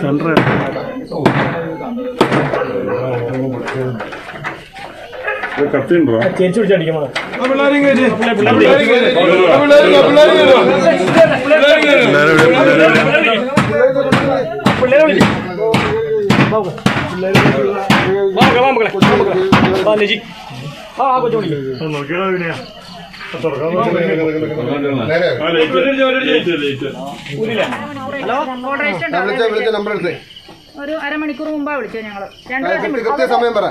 Central കത്തിയുണ്ടോ ചേച്ചി പിടിച്ചടിക്കണം പിള്ളേരെ ആ ആ കൊച്ചു ആ നോക്കിയാലോ വിനയാ വിളിച്ച വിളിച്ച നമ്പർ എടുത്തേ ഒരു അരമണിക്കൂർ മുമ്പാ വിളിച്ചത് ഞങ്ങൾ. രണ്ടു കൃത്യ സമയം പറ.